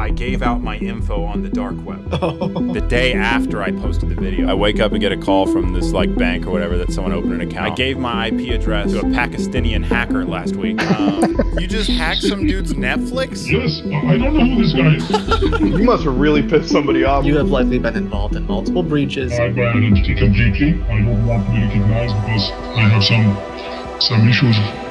I gave out my info on the dark web. the day after I posted the video, I wake up and get a call from this like bank or whatever that someone opened an account. I gave my IP address to a Pakistani hacker last week. Um, you just hacked some dude's Netflix? Yes, I don't know who this guy is. You must have really pissed somebody off. You have likely been involved in multiple breaches. I hide my identity completely. I don't want to be recognized because I have some some issues.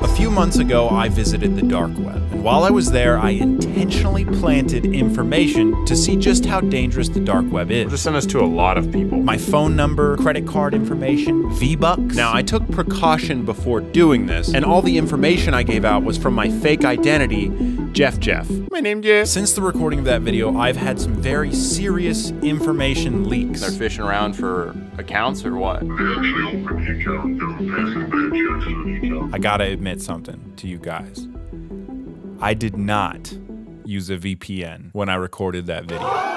A few months ago, I visited the dark web, and while I was there, I intentionally planted information to see just how dangerous the dark web is. Just send us to a lot of people. My phone number, credit card information, V-Bucks. Now, I took precaution before doing this, and all the information I gave out was from my fake identity, Jeff Jeff. My name Jeff. Since the recording of that video, I've had some very serious information leaks. They're fishing around for accounts or what? They actually opened the account. They were passing bad checks to the account. I gotta admit something to you guys. I did not use a VPN when I recorded that video.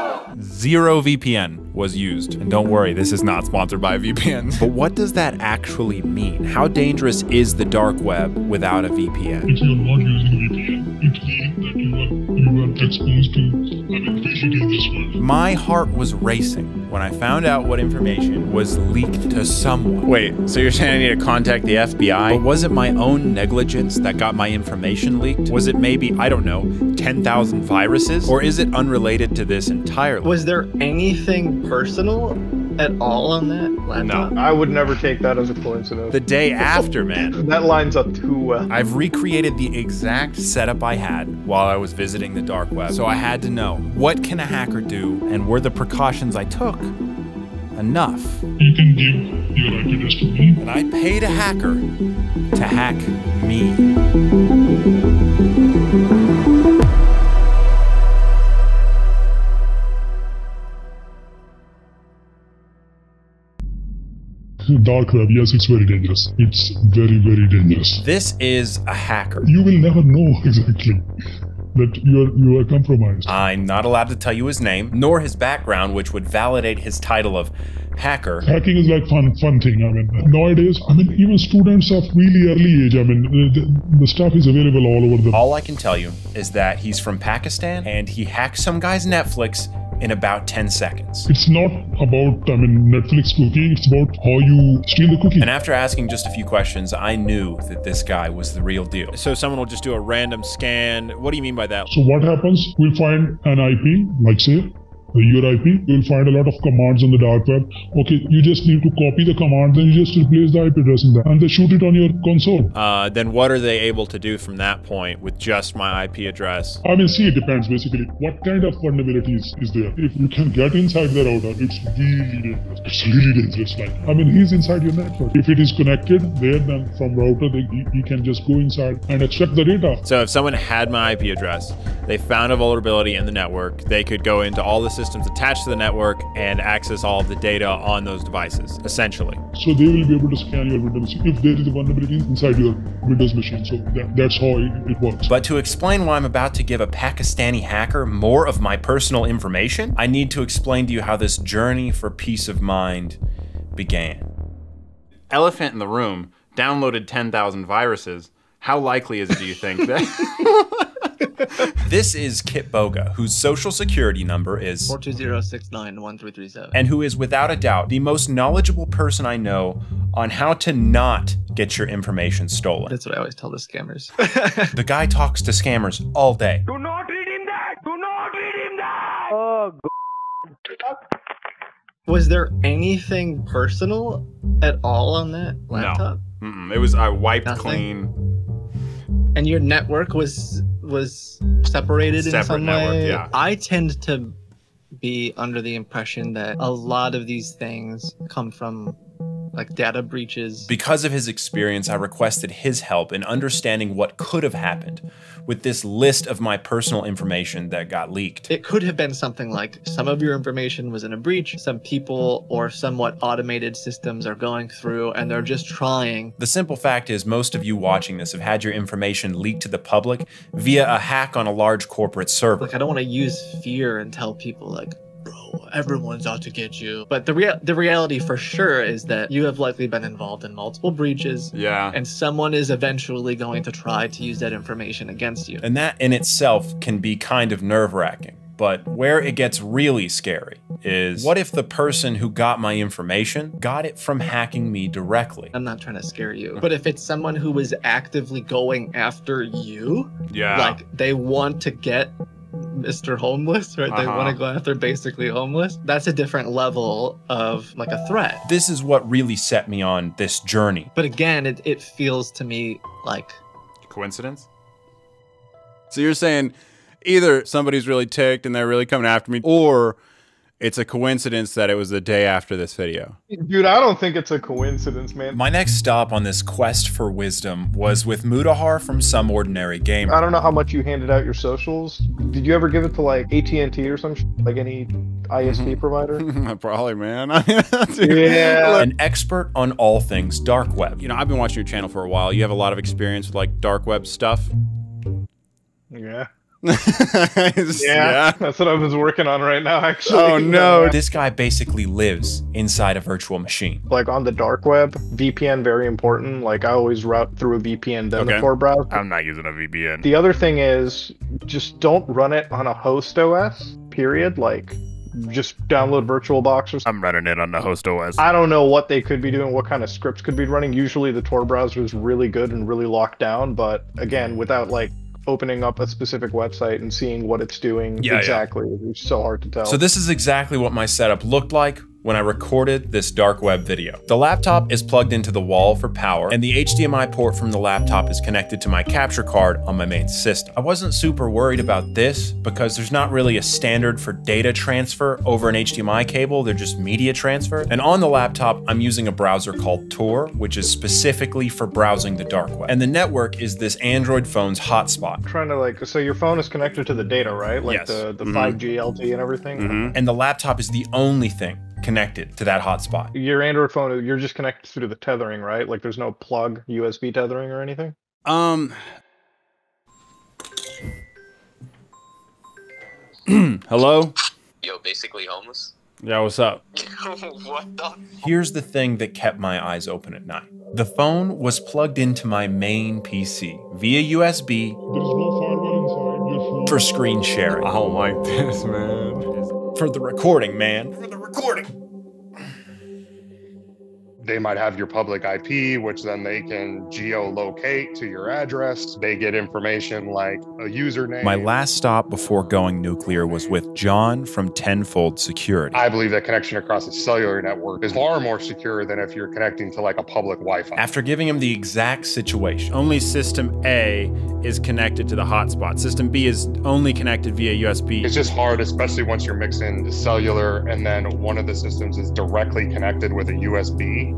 Zero VPN was used. And don't worry, this is not sponsored by a VPN. But what does that actually mean? How dangerous is the dark web without a VPN? If you're not using VPN, it means that you are you are exposed to I mean very dangerous world. My heart was racing when I found out what information was leaked to someone. Wait, so you're saying I need to contact the FBI? But was it my own negligence that got my information leaked? Was it maybe, I don't know, 10,000 viruses? Or is it unrelated to this entirely? Was there anything personal at all on that laptop? I would never take that as a coincidence. the day after, man. that lines up too well. I've recreated the exact setup I had while I was visiting the dark web. So I had to know what can a hacker do and were the precautions I took enough? You can give your IP address to me. And I paid a hacker to hack me. Dark web, yes, it's very dangerous. It's very, very dangerous. This is a hacker. You will never know exactly that you are you are compromised. I'm not allowed to tell you his name, nor his background, which would validate his title of hacker. Hacking is like fun, fun thing. I mean, nowadays, I mean, even students of really early age. I mean, the, the stuff is available all over the. All I can tell you is that he's from Pakistan and he hacked some guy's Netflix in about 10 seconds. It's not about I mean Netflix cooking. It's about how you steal the cookie. And after asking just a few questions, I knew that this guy was the real deal. So someone will just do a random scan. What do you mean by that? So what happens? We'll find an IP, like say your IP. You'll find a lot of commands on the dark web. Okay, you just need to copy the command, then you just replace the IP address in there, and they shoot it on your console. Uh, then what are they able to do from that point with just my IP address? I mean, see, it depends basically. What kind of vulnerabilities is there? If you can get inside the router, it's really dangerous. It's really dangerous. Like, I mean, he's inside your network. If it is connected there, then from router, they, he, he can just go inside and extract the data. So if someone had my IP address, they found a vulnerability in the network, they could go into all the systems attached to the network and access all of the data on those devices, essentially. So they will be able to scan your Windows machine if there is a vulnerability inside your Windows machine. So that, that's how it, it works. But to explain why I'm about to give a Pakistani hacker more of my personal information, I need to explain to you how this journey for peace of mind began. Elephant in the room downloaded 10,000 viruses. How likely is it, do you think, that? this is Kitboga, whose social security number is 420691337. and who is without a doubt the most knowledgeable person I know on how to not get your information stolen. That's what I always tell the scammers. The guy talks to scammers all day. Do not redeem that! Do not redeem that! Oh, Was there anything personal at all on that laptop? Mm-mm, it was I wiped Nothing? clean. And your network was was separated in some network, way. yeah. I tend to be under the impression that a lot of these things come from like data breaches. Because of his experience, I requested his help in understanding what could have happened with this list of my personal information that got leaked. It could have been something like some of your information was in a breach, some people or somewhat automated systems are going through and they're just trying. The simple fact is, most of you watching this have had your information leaked to the public via a hack on a large corporate server. Like, I don't want to use fear and tell people, like, everyone's out to get you. But the rea- the reality for sure is that you have likely been involved in multiple breaches, Yeah. and someone is eventually going to try to use that information against you. And that in itself can be kind of nerve wracking. But where it gets really scary is what if the person who got my information got it from hacking me directly? I'm not trying to scare you, but if it's someone who is actively going after you, Yeah. like they want to get Mr. Homeless, right? They Uh-huh. want to go after basically homeless. That's a different level of like a threat. this is what really set me on this journey. But again, it, it feels to me like Coincidence? So you're saying either somebody's really ticked and they're really coming after me, or it's a coincidence that it was the day after this video. Dude, I don't think it's a coincidence, man. My next stop on this quest for wisdom was with Mutahar from Some Ordinary Gamer. I don't know how much you handed out your socials. Did you ever give it to like AT and T or some sh- like any ISP mm-hmm. provider? Probably, man. Yeah. An expert on all things dark web. You know, I've been watching your channel for a while. You have a lot of experience with like dark web stuff. Yeah. Yeah. That's what I was working on right now, actually. Oh no. This guy basically lives inside a virtual machine. Like on the dark web, VPN very important. Like I always route through a VPN then Okay. the Tor browser. I'm not using a VPN. The other thing is just don't run it on a host OS. Period. Like just download VirtualBox or something. I'm running it on the host OS. I don't know what they could be doing, what kind of scripts could be running. Usually the Tor browser is really good and really locked down, but again, without like opening up a specific website and seeing what it's doing Yeah, yeah. exactly, it's so hard to tell. So this is exactly what my setup looked like when I recorded this dark web video. The laptop is plugged into the wall for power, and the HDMI port from the laptop is connected to my capture card on my main system. I wasn't super worried about this because there's not really a standard for data transfer over an HDMI cable, they're just media transfer. And on the laptop, I'm using a browser called Tor, which is specifically for browsing the dark web. And the network is this Android phone's hotspot. trying to like so your phone is connected to the data, right? Like Yes. the the Mhm. 5G LTE and everything. Mhm. And the laptop is the only thing connected to that hotspot. Your Android phone, you're just connected through the tethering, right? Like there's no plug USB tethering or anything. Um. Hello? Yo, basically homeless. Yeah, what's up? what the? Here's the thing that kept my eyes open at night. The phone was plugged into my main PC via USB There is no firewall inside for screen sharing. I don't like this, man. For the recording, man. For the recording. They might have your public IP, which then they can geolocate to your address. They get information like a username. My last stop before going nuclear was with John from Tenfold Security. I believe that connection across a cellular network is far more secure than if you're connecting to like a public Wi-Fi. After giving him the exact situation, Only system A is connected to the hotspot. System B is only connected via USB. It's just hard, especially once you're mixing the cellular and then one of the systems is directly connected with a USB.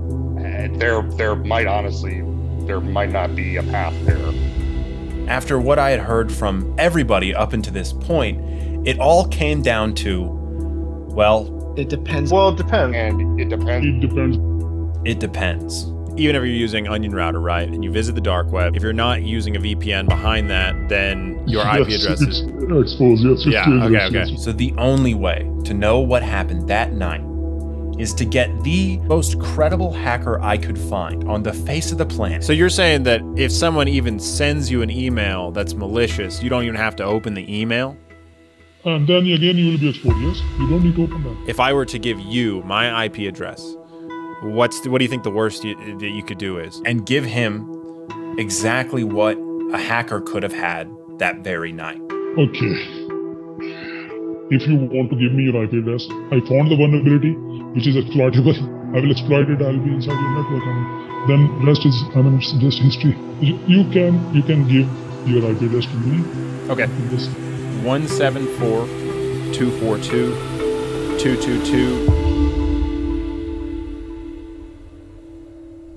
And there, there might honestly, there might not be a path there. after what I had heard from everybody up until this point, it all came down to, well, it depends. Well, it depends. And it depends. It depends. it depends. Even if you're using Onion Router, right, and you visit the dark web, if you're not using a VPN behind that, then your IP Yes, address is. exposed. Yes, it's Yeah, dangerous, okay, okay. yes. So the only way to know what happened that night is to get the most credible hacker I could find on the face of the planet. So you're saying that if someone even sends you an email that's malicious, you don't even have to open the email? And then again, you will be exposed. Yes, you don't need to open that. If I were to give you my IP address, what's the, what do you think the worst you, that you could do is? and give him exactly what a hacker could have had that very night. Okay. If you want to give me your IP address, I found the vulnerability which is exploitable. I will exploit it. I'll be inside your network, and then rest is I mean it's just history. You, you can you can give your IP address to me. Okay. in this 174 242 222.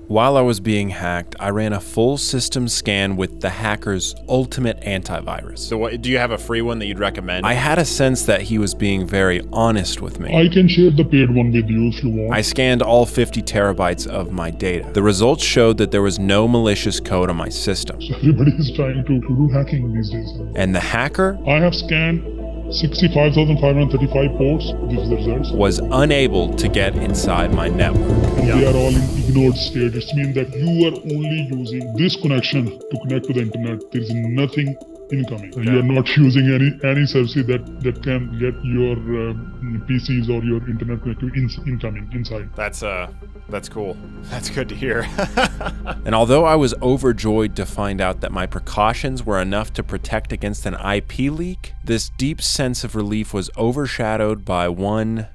While I was being hacked, I ran a full system scan with the hacker's ultimate antivirus. So what, do you have a free one that you'd recommend? I had a sense that he was being very honest with me. I can share the paid one with you if you want. I scanned all 50 terabytes of my data. The results showed that there was no malicious code on my system. Everybody is trying to, to do hacking these days. And the hacker I have scanned 65,535 ports. This is the results. was unable to get inside my network. And They are all in ignored state. It means that you are only using this connection to connect to the internet. There is nothing incoming. You are not using any any service that that can get your um, PCs or your internet connectivity in, incoming inside. That's uh that's cool. That's good to hear. and although I was overjoyed to find out that my precautions were enough to protect against an IP leak, this deep sense of relief was overshadowed by one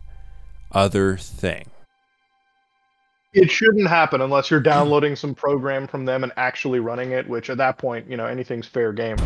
other thing. It shouldn't happen unless you're downloading some program from them and actually running it, which at that point, you know, anything's fair game.